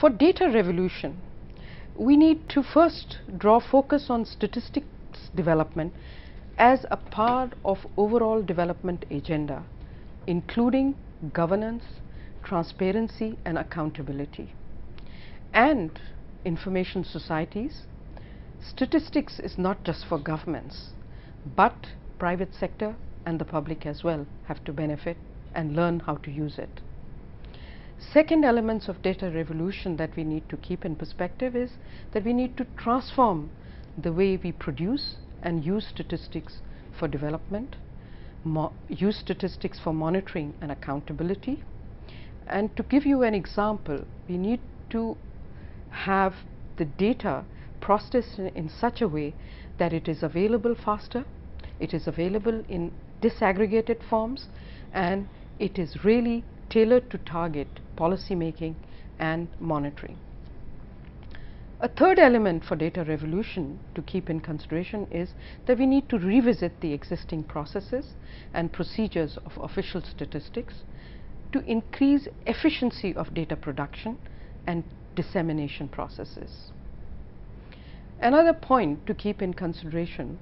For data revolution, we need to first draw focus on statistics development as a part of overall development agenda, including governance, transparency and accountability. And information societies, statistics is not just for governments, but private sector and the public as well have to benefit and learn how to use it. Second elements of data revolution that we need to keep in perspective is that we need to transform the way we produce and use statistics for development, use statistics for monitoring and accountability. And to give you an example, we need to have the data processed in, in such a way that it is available faster, it is available in disaggregated forms and it is really tailored to target policy making and monitoring. A third element for data revolution to keep in consideration is that we need to revisit the existing processes and procedures of official statistics to increase efficiency of data production and dissemination processes. Another point to keep in consideration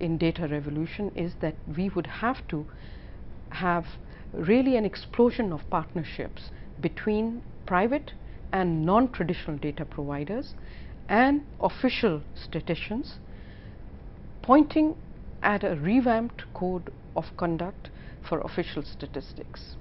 in data revolution is that we would have to have really an explosion of partnerships between private and non-traditional data providers and official statisticians pointing at a revamped code of conduct for official statistics.